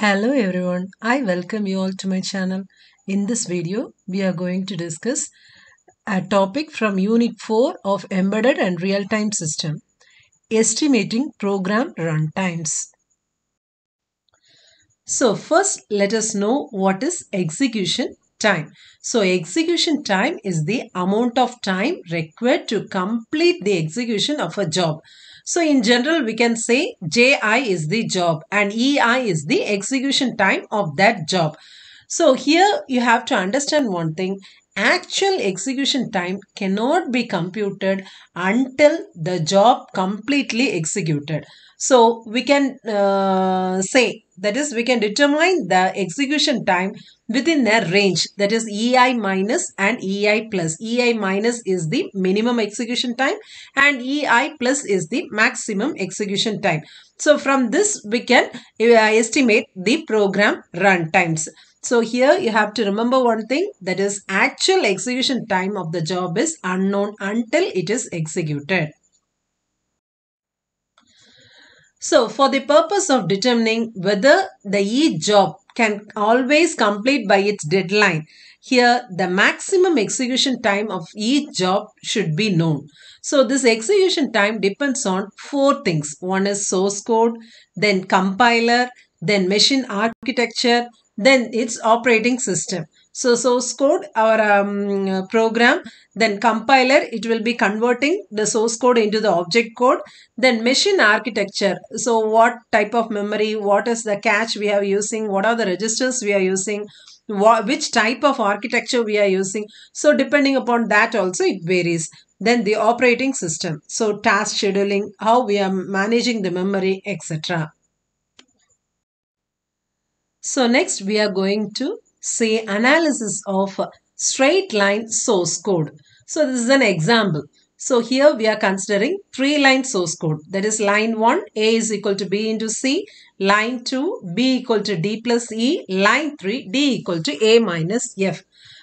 Hello everyone, I welcome you all to my channel. In this video, we are going to discuss a topic from Unit 4 of Embedded and Real-Time System, Estimating Program Runtimes. So first, let us know what is execution time. So execution time is the amount of time required to complete the execution of a job. So in general, we can say JI is the job and EI is the execution time of that job. So here you have to understand one thing. Actual execution time cannot be computed until the job completely executed. So we can uh, say that is we can determine the execution time within a range that is EI minus and EI plus. EI minus is the minimum execution time and EI plus is the maximum execution time. So from this we can uh, estimate the program run times. So here you have to remember one thing that is actual execution time of the job is unknown until it is executed. So for the purpose of determining whether the each job can always complete by its deadline, here the maximum execution time of each job should be known. So this execution time depends on four things. One is source code, then compiler, then machine architecture, then its operating system. So source code our um, program, then compiler, it will be converting the source code into the object code. Then machine architecture. So what type of memory, what is the cache we are using, what are the registers we are using, what, which type of architecture we are using. So depending upon that also it varies. Then the operating system. So task scheduling, how we are managing the memory, etc. So next we are going to say analysis of straight line source code. So this is an example. So here we are considering three line source code. That is line 1 A is equal to B into C. Line 2 B equal to D plus E. Line 3 D equal to A minus F.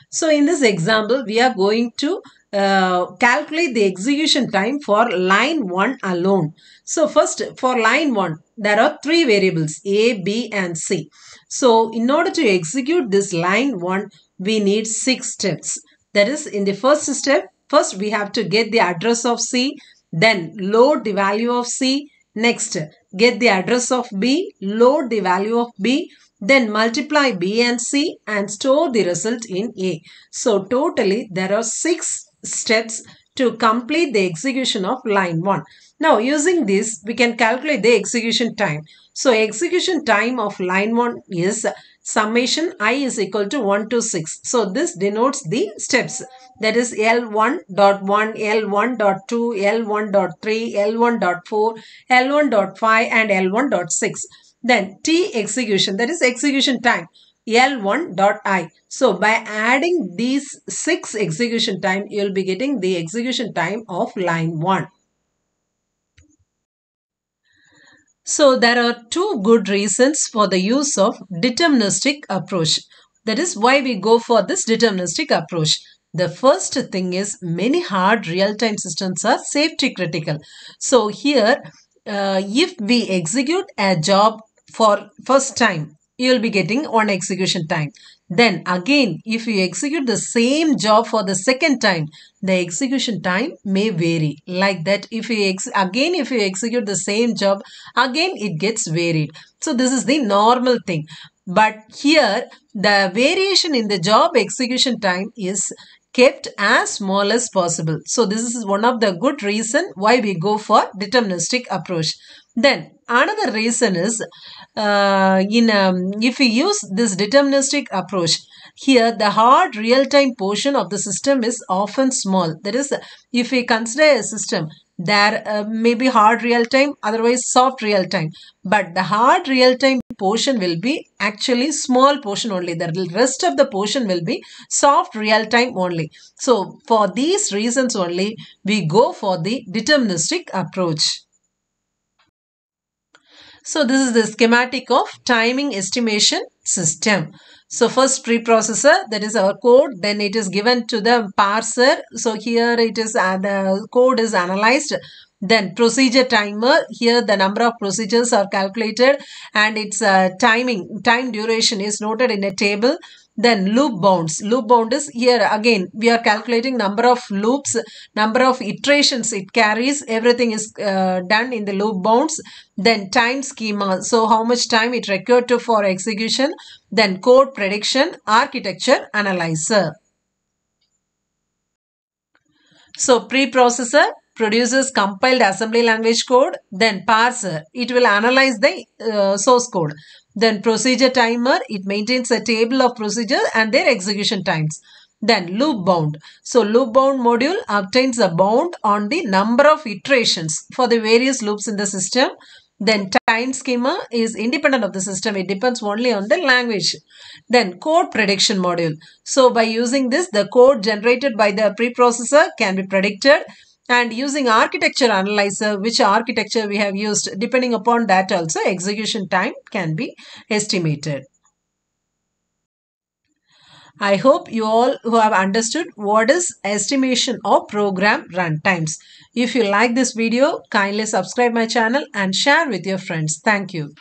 So in this example we are going to uh, calculate the execution time for line 1 alone. So first for line 1 there are three variables A, B and C. So in order to execute this line 1, we need 6 steps. That is in the first step, first we have to get the address of C, then load the value of C. Next, get the address of B, load the value of B, then multiply B and C and store the result in A. So totally there are 6 steps to complete the execution of line 1. Now using this we can calculate the execution time. So execution time of line 1 is summation i is equal to 1 to 6. So this denotes the steps that is L1.1, L1.2, L1.3, L1.4, L1.5 and L1.6. Then T execution that is execution time L1.i. So by adding these 6 execution time you will be getting the execution time of line 1. So there are two good reasons for the use of deterministic approach. That is why we go for this deterministic approach. The first thing is many hard real-time systems are safety critical. So here uh, if we execute a job for first time you will be getting one execution time. Then again, if you execute the same job for the second time, the execution time may vary. Like that, if you again, if you execute the same job, again it gets varied. So this is the normal thing. But here, the variation in the job execution time is kept as small as possible. So this is one of the good reason why we go for deterministic approach. Then another reason is uh, in um, if we use this deterministic approach, here the hard real-time portion of the system is often small. That is, if we consider a system, there uh, may be hard real-time, otherwise soft real-time. But the hard real-time portion will be actually small portion only. The rest of the portion will be soft real-time only. So, for these reasons only, we go for the deterministic approach. So this is the schematic of timing estimation system. So first preprocessor that is our code then it is given to the parser. So here it is uh, the code is analyzed Then procedure timer, here the number of procedures are calculated and its uh, timing, time duration is noted in a table. Then loop bounds. Loop bound is here again we are calculating number of loops, number of iterations it carries. Everything is uh, done in the loop bounds. Then time schema. So how much time it required to for execution. Then code prediction, architecture analyzer. So preprocessor produces compiled assembly language code. Then parser, it will analyze the uh, source code. Then procedure timer, it maintains a table of procedure and their execution times. Then loop bound. So loop bound module obtains a bound on the number of iterations for the various loops in the system. Then time schema is independent of the system. It depends only on the language. Then code prediction module. So by using this, the code generated by the preprocessor can be predicted and using architecture analyzer which architecture we have used depending upon that also execution time can be estimated. I hope you all who have understood what is estimation of program runtimes. If you like this video, kindly subscribe my channel and share with your friends. Thank you.